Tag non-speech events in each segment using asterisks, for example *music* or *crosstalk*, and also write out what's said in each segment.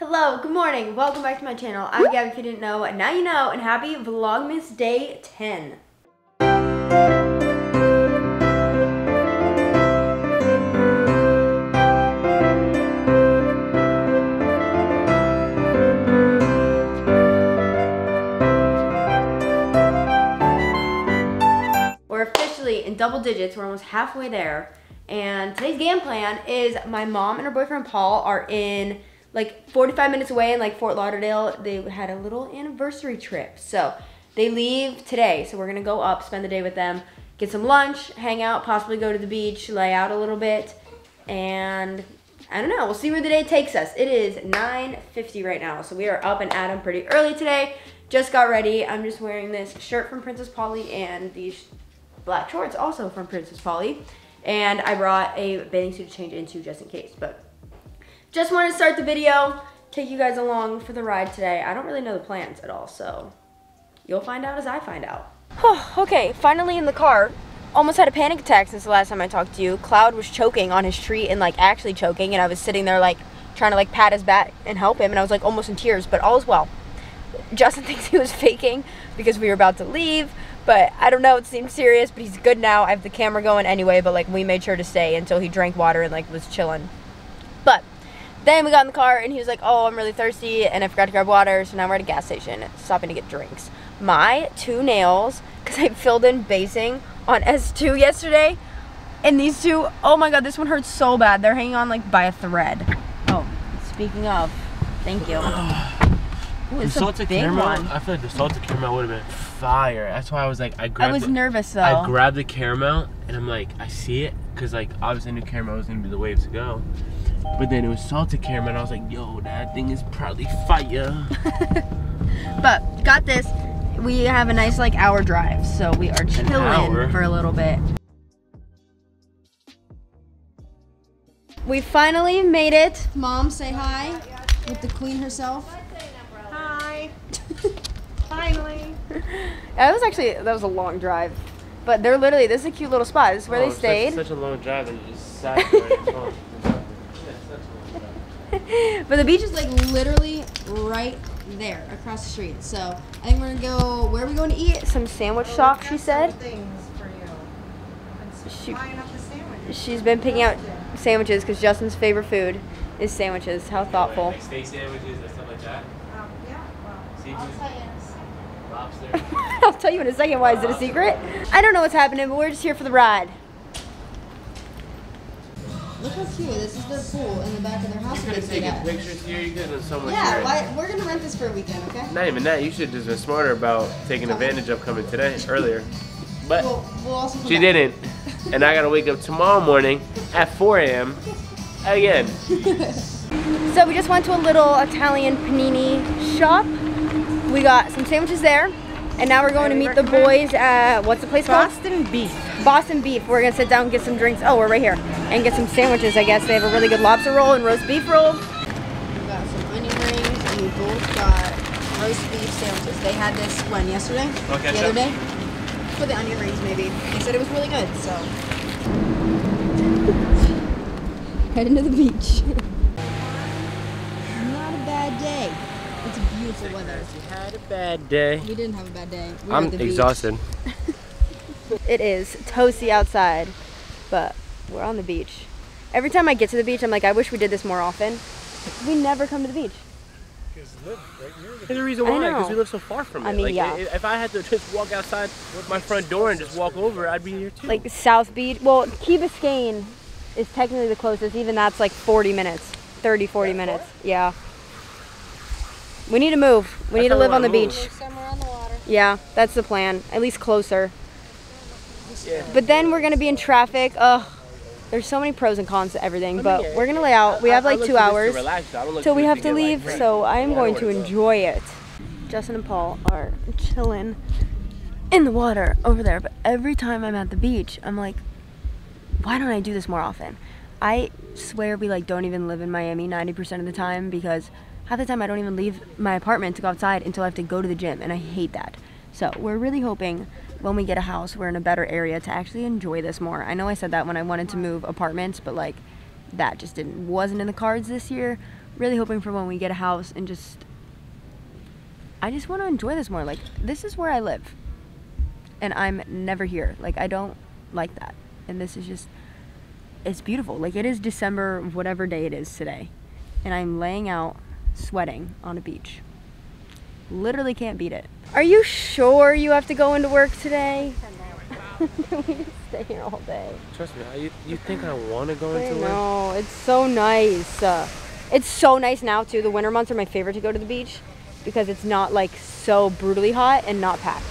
Hello, good morning. Welcome back to my channel. I'm Gabi if you didn't know, now you know, and happy Vlogmas Day 10. We're officially in double digits. We're almost halfway there. And today's game plan is my mom and her boyfriend Paul are in like 45 minutes away in like Fort Lauderdale. They had a little anniversary trip. So they leave today. So we're gonna go up, spend the day with them, get some lunch, hang out, possibly go to the beach, lay out a little bit. And I don't know, we'll see where the day takes us. It is 9.50 right now. So we are up and at 'em pretty early today. Just got ready. I'm just wearing this shirt from Princess Polly and these black shorts also from Princess Polly. And I brought a bathing suit to change into just in case. But just wanted to start the video, take you guys along for the ride today. I don't really know the plans at all, so you'll find out as I find out. *sighs* okay, finally in the car. Almost had a panic attack since the last time I talked to you. Cloud was choking on his tree and like actually choking, and I was sitting there like trying to like pat his back and help him, and I was like almost in tears, but all is well. Justin *laughs* thinks he was faking because we were about to leave, but I don't know, it seems serious, but he's good now. I have the camera going anyway, but like we made sure to stay until he drank water and like was chilling. Then we got in the car and he was like, "Oh, I'm really thirsty and I forgot to grab water, so now we're at a gas station stopping to get drinks." My two nails cuz I filled in basing on S2 yesterday, and these two, oh my god, this one hurts so bad. They're hanging on like by a thread. Oh, speaking of, thank you. *sighs* Ooh, it's a salted big caramel. one. I feel like the salted caramel would have been fire. That's why I was like, I I grabbed. was the, nervous though. I grabbed the caramel and I'm like, I see it because like obviously I knew caramel was gonna be the wave to go. But then it was salted caramel and I was like, yo, that thing is probably fire. *laughs* But got this. We have a nice like hour drive, so we are chilling for a little bit. We finally made it. Mom, say hi with the queen herself. Hi. *laughs* Finally. That was actually that was a long drive, but they're literally this is a cute little spot. This is where Oh, they stayed. Such, such a long drive that you just sat there on your phone. *laughs* but the beach is like literally right there across the street. So I think we're gonna go. Where are we going to eat? Some sandwich shop. She said. Things for you. And She- buying up the sandwiches. She's been picking out sandwiches because Justin's favorite food is sandwiches. How thoughtful. Like steak sandwiches and stuff like that. Um, yeah, well, Seafood, lobster. *laughs* I'll tell you in a second why is it a secret? I don't know what's happening, but we're just here for the ride. Look how cute. This is their pool in the back of their house. You could have taken pictures here. You could have done so much Yeah, why, we're gonna rent this for a weekend, okay? Not even that. You should have just been smarter about taking advantage of coming today earlier. But We'll, we'll also she back. didn't, and I gotta wake up tomorrow morning at 4 a.m. again. *laughs* So we just went to a little Italian panini shop. We got some sandwiches there, and now we're going to meet the boys at what's the place called? Boston beef. Boston Beef. We're gonna sit down and get some drinks. Oh, we're right here. And get some sandwiches, I guess. They have a really good lobster roll and roast beef roll. We got some onion rings and we both got roast beef sandwiches. They had this one yesterday? Oh, okay, the other day? For the onion rings maybe. They said it was really good, so. *laughs* Head into the beach. *laughs* Not a bad day. It's beautiful weather. You had a bad day. We didn't have a bad day. We I'm at the beach. exhausted. *laughs* It is toasty outside, but we're on the beach. Every time I get to the beach, I'm like, I wish we did this more often. We never come to the beach. There's a reason I why, know. because we live so far from it. I mean, like, yeah. If I had to just walk outside with my front door and just walk over, I'd be here too. Like South Beach, well, Key Biscayne is technically the closest. Even that's like 40 minutes, 30, 40 minutes. Yeah. We need to move. We That's need to live on the move. beach. On the. Yeah, that's the plan. At least closer. Yeah. But then we're gonna be in traffic. Ugh. There's so many pros and cons to everything, but we're gonna lay out. We have I- I like look two for this to hours. relax, I don't look till we have to to like, leave, so I am going to it's enjoy it. Justin and Paul are chilling in the water over there, but every time I'm at the beach, I'm like, why don't I do this more often? I swear we like don't even live in Miami 90% of the time because half the time I don't even leave my apartment to go outside until I have to go to the gym, and I hate that. So we're really hoping when we get a house, we're in a better area to actually enjoy this more. I know I said that when I wanted to move apartments, but like that just didn't wasn't in the cards this year. really hoping for when we get a house and just I just want to enjoy this more. Like this is where I live. And I'm never here. Like I don't like that. And this is just it's beautiful. Like it is December whatever day it is today. And I'm laying out sweating on a beach. Literally can't beat it. Are you sure you have to go into work today? *laughs* we just stay here all day. Trust me, I, you, you think I want to go I into work? know, it's so nice. Uh, it's so nice now too. The winter months are my favorite to go to the beach because it's not like so brutally hot and not packed.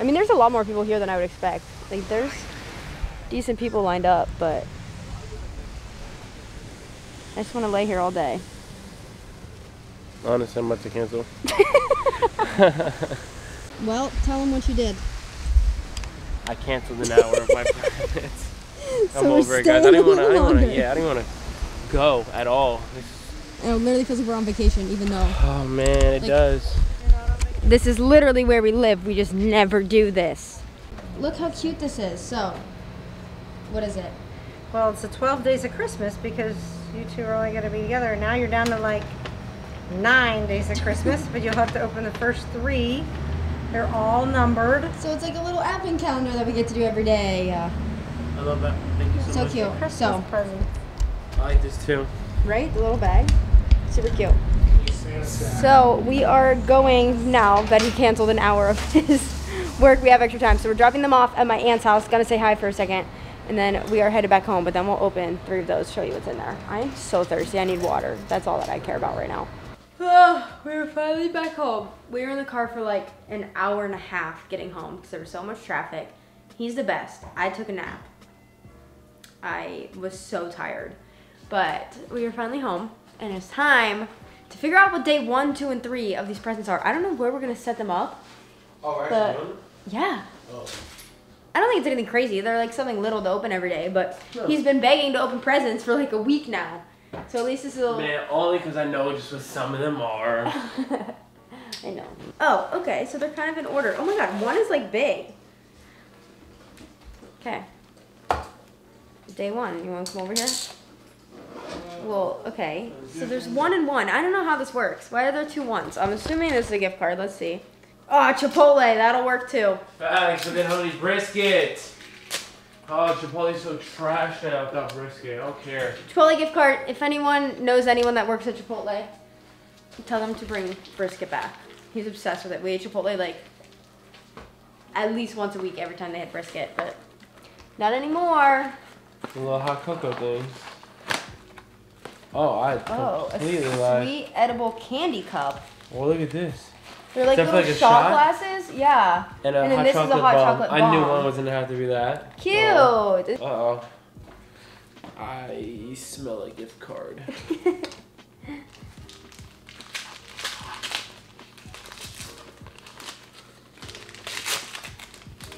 I mean, there's a lot more people here than I would expect. Like, there's decent people lined up, but I just want to lay here all day. Honestly, I'm about to cancel. *laughs* Well, tell them what you did. I canceled an hour of my *laughs* private. I'm So over it, guys. I staying didn't want to. a I didn't want to. Yeah, I didn't want to go at all. And it oh, literally feels like we're on vacation, even though. Oh man, it Like- does. This is literally where we live. We just never do this. Look how cute this is. So, what is it? Well, it's the 12 days of Christmas because you two are only going to be together. Now you're down to like nine days of Christmas, but you'll have to open the first three. They're all numbered. So it's like a little advent calendar that we get to do every day. Uh, I love that. Thank you so, so much. cute. Christmas So, presents. I like this too. right? The little bag. Super cute. So we are going now that he canceled an hour of *laughs* his work. We have extra time. So we're dropping them off at my aunt's house. Gonna say hi for a second. And then we are headed back home, but then we'll open three of those, show you what's in there. I am so thirsty. I need water. That's all that I care about right now. *sighs* we were finally back home. We were in the car for like an hour and a half getting home because there was so much traffic. He's the best. I took a nap. I was so tired. But we are finally home, and it's time to figure out what day one, two, and three of these presents are. I don't know where we're gonna set them up. Oh, But yeah, Oh. I don't think it's anything crazy. They're like something little to open every day, but he's been begging to open presents for like a week now. So at least this will. Man, only because I know just what some of them are. *laughs* I know. Oh, okay. So they're kind of in order. Oh my god, one is like big. Okay. Day one. You want to come over here? Well, okay. So there's one and one. I don't know how this works. Why are there two ones? I'm assuming this is a gift card. Let's see. Oh, Chipotle. That'll work too. Facts, look at how many brisket. Oh, Chipotle's so trash now without brisket. I don't care. Chipotle gift card. If anyone knows anyone that works at Chipotle, tell them to bring brisket back. He's obsessed with it. We ate Chipotle like at least once a week every time they had brisket, but not anymore. The little hot cocoa thing. Oh, I Oh, completely a lied. sweet edible candy cup. Well, look at this. They're like that little like, shot, glasses. Yeah. And a And then hot this is a chocolate hot bomb. chocolate I knew bomb. one was gonna have to be that. Cute. Uh oh. I smell a gift card. *laughs*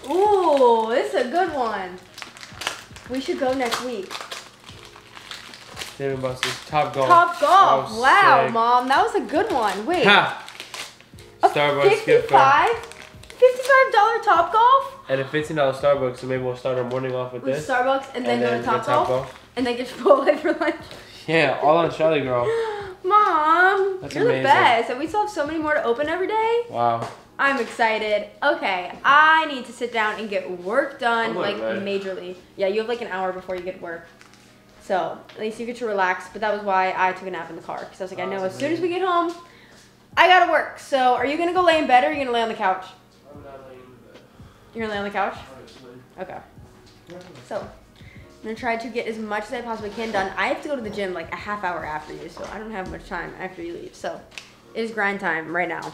Ooh, this is a good one. We should go next week. Dave and Buster's Top Golf. Top golf. Oh, wow, sick. mom, that was a good one. Wait. Ha! A Starbucks gift card. 55 $55 Top Golf And a fifteen dollar Starbucks, so maybe we'll start our morning off with with this. Starbucks and then go to Top Golf Golf. and then get Chipotle for lunch. Yeah, all on Charlie Girl. *gasps* Mom, That's you're amazing. the best. And we still have so many more to open every day. Wow. I'm excited. Okay, I need to sit down and get work done, like ready. majorly. Yeah, you have like an hour before you get to work. So at least you get to relax. But that was why I took a nap in the car because I was like, I Oh, know that's as soon as we get home, I gotta work. So are you gonna go lay in bed or are you gonna lay on the couch? You're gonna lay on the couch. Okay. So I'm gonna try to get as much as I possibly can done. I have to go to the gym like a half hour after you, so I don't have much time after you leave. So it is grind time right now.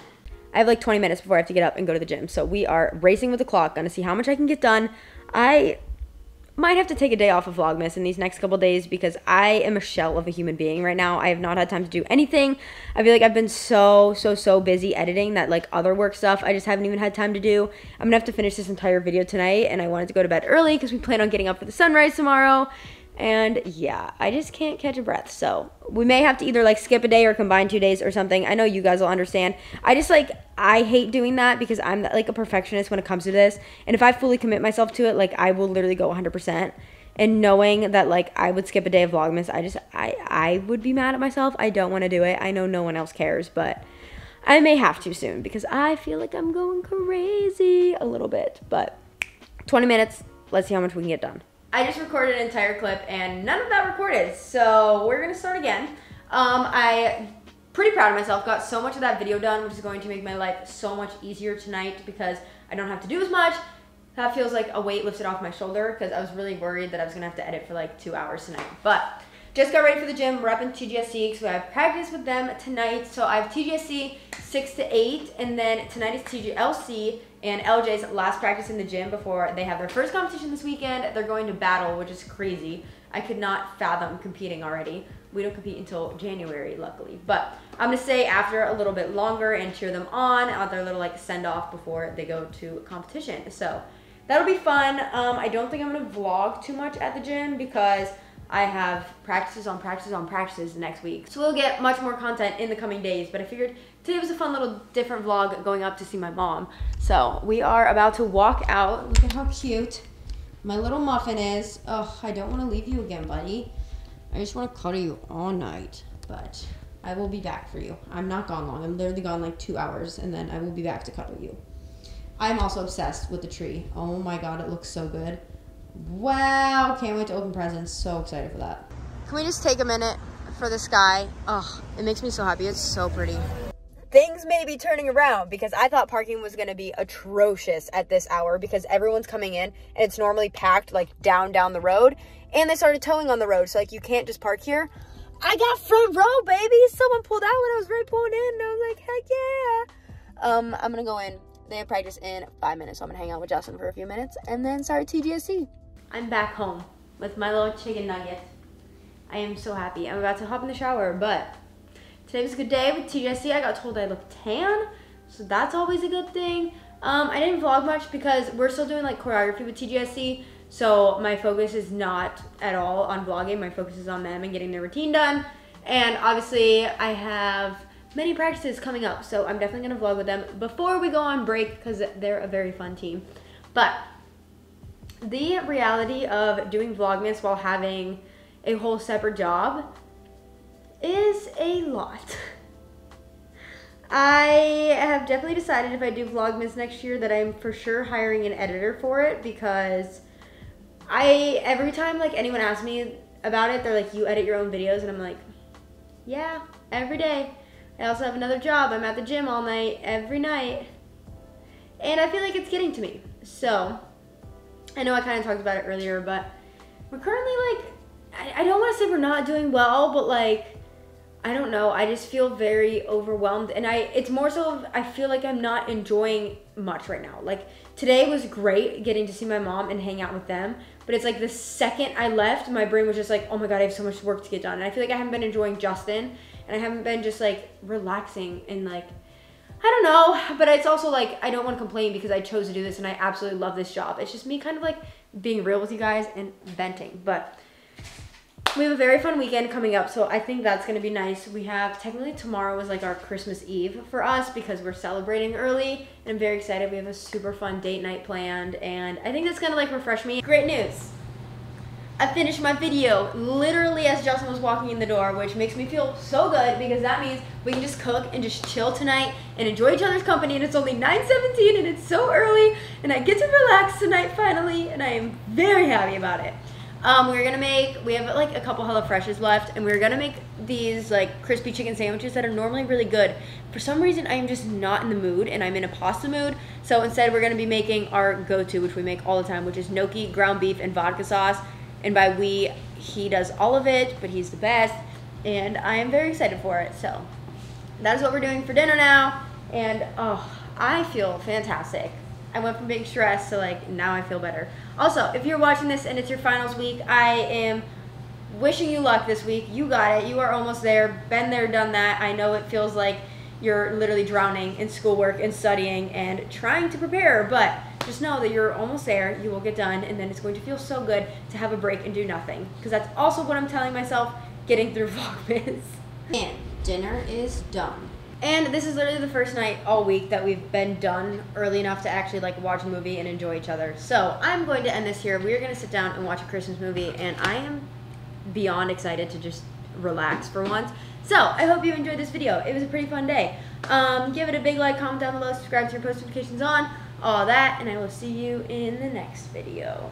I have like 20 minutes before I have to get up and go to the gym. So we are racing with the clock, gonna see how much I can get done. I might have to take a day off of Vlogmas in these next couple days because I am a shell of a human being right now. I have not had time to do anything. I feel like I've been so, so, so busy editing that like other work stuff I just haven't even had time to do. I'm gonna have to finish this entire video tonight and I wanted to go to bed early because we plan on getting up for the sunrise tomorrow. And yeah, I just can't catch a breath. So we may have to either like skip a day or combine two days or something. I know you guys will understand. I just like, I hate doing that because I'm like a perfectionist when it comes to this. And if I fully commit myself to it, like I will literally go 100%. and knowing that like I would skip a day of Vlogmas, I just I I would be mad at myself. I don't want to do it. I know no one else cares, but I may have to soon because I feel like I'm going crazy a little bit. But 20 minutes. Let's see how much we can get done. I just recorded an entire clip and none of that recorded, so we're gonna start again. Um, I pretty proud of myself. Got so much of that video done, which is going to make my life so much easier tonight because I don't have to do as much that feels like a weight lifted off my shoulder because I was really worried that I was gonna have to edit for like two hours tonight. But just got ready for the gym, repping TGSC because we have practice with them tonight. So I have TGSC six to eight, and then tonight is TGLC and LJ's last practice in the gym before they have their first competition this weekend. They're going to battle, which is crazy. I could not fathom competing already. We don't compete until January, luckily. But I'm gonna stay after a little bit longer and cheer them on at their little like send off before they go to competition. So that'll be fun. Um, I don't think I'm gonna vlog too much at the gym because I have practices on practices on practices next week. So we'll get much more content in the coming days, but I figured today was a fun little different vlog going up to see my mom. So we are about to walk out. Look at how cute my little muffin is. Oh, I don't want to leave you again, buddy. I just want to cuddle you all night, but I will be back for you. I'm not gone long. I'm literally gone like two hours, and then I will be back to cuddle you. I'm also obsessed with the tree. Oh my god, it looks so good. Wow, can't wait to open presents. So excited for that. Can we just take a minute for the sky? Oh, it makes me so happy. It's so pretty. Things may be turning around because I thought parking was going to be atrocious at this hour because everyone's coming in and it's normally packed like down down the road and they started towing on the road so like you can't just park here. I got front row, baby. Someone pulled out when I was right pulling in and I was like, heck yeah. Um, I'm going to go in they have practice in five minutes, so I'm gonna hang out with Justin for a few minutes and then start TGSC. I'm back home with my little chicken nugget. I am so happy. I'm about to hop in the shower, but today was a good day with TGSC. I got told I look tan, so that's always a good thing. Um, I didn't vlog much because we're still doing like choreography with TGSC, so my focus is not at all on vlogging. My focus is on them and getting their routine done. And obviously, I have many practices coming up, so I'm definitely gonna vlog with them before we go on break because they're a very fun team. But the reality of doing Vlogmas while having a whole separate job is a lot. *laughs* I have definitely decided if I do Vlogmas next year that I'm for sure hiring an editor for it because I, every time like anyone asks me about it, they're like, you edit your own videos and I'm like, yeah, every day. I also have another job. I'm at the gym all night, every night. And I feel like it's getting to me. So, I know I kind of talked about it earlier, but we're currently like, I, I don't want to say we're not doing well, but like, I don't know. I just feel very overwhelmed. And I, it's more so, I feel like I'm not enjoying much right now. Like, today was great getting to see my mom and hang out with them. But it's like the second I left, my brain was just like, oh my God, I have so much work to get done. And I feel like I haven't been enjoying Justin and I haven't been just like relaxing and like I don't know, but it's also like I don't want to complain because I chose to do this and I absolutely love this job. It's just me kind of like being real with you guys and venting. But we have a very fun weekend coming up, so I think that's gonna be nice. We have technically tomorrow is like our Christmas Eve for us because we're celebrating early, and I'm very excited. We have a super fun date night planned, and I think that's gonna like refresh me. Great news. I finished my video literally as Justin was walking in the door, which makes me feel so good because that means we can just cook and just chill tonight and enjoy each other's company. And it's only 9.17 and it's so early and I get to relax tonight finally and I am very happy about it. Um, we're gonna make, we have like a couple HelloFreshes left and we're gonna make these like crispy chicken sandwiches that are normally really good. For some reason, I am just not in the mood and I'm in a pasta mood. So instead, we're gonna be making our go-to, which we make all the time, which is gnocchi, ground beef, and vodka sauce. And by we, he does all of it, but he's the best. And I am very excited for it. So that is what we're doing for dinner now. And oh, I feel fantastic. I went from being stressed to like now I feel better. Also, if you're watching this and it's your finals week, I am wishing you luck this week. You got it. You are almost there. Been there, done that. I know it feels like you're literally drowning in schoolwork and studying and trying to prepare, but just know that you're almost there, you will get done, and then it's going to feel so good to have a break and do nothing. Because that's also what I'm telling myself getting through *laughs* Vlogmas. And dinner is done. And this is literally the first night all week that we've been done early enough to actually like watch a movie and enjoy each other. So I'm going to end this here. We're gonna sit down and watch a Christmas movie, and I am beyond excited to just relax for once. So I hope you enjoyed this video. It was a pretty fun day. Um, give it a big like, comment down below, subscribe, turn your post notifications on, all that, and I will see you in the next video.